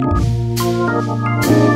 Música